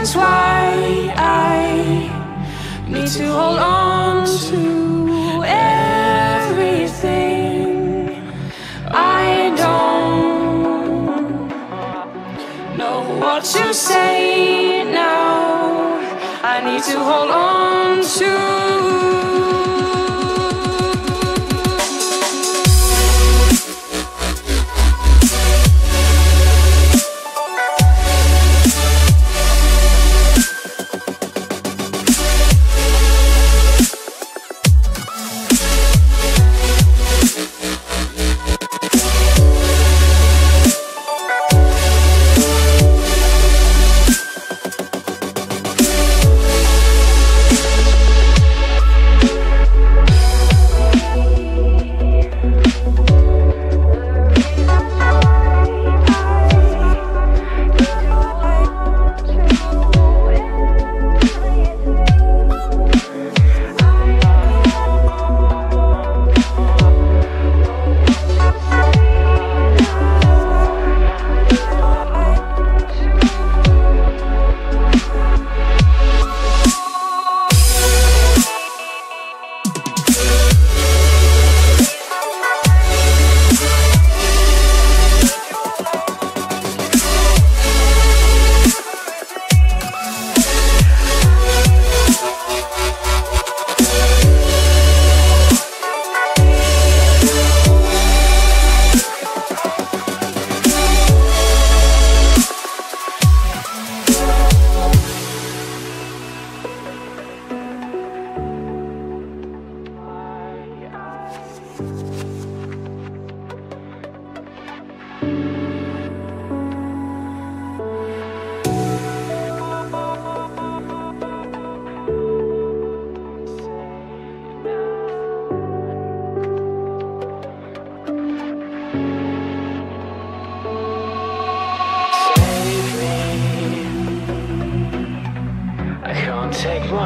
reasons why I need to hold on to everything. I don't know what to say now. I need to hold on to.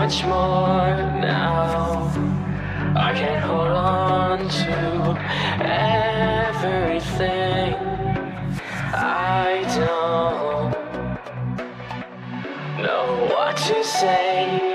much more now. I can't hold on to everything I don't know what to say.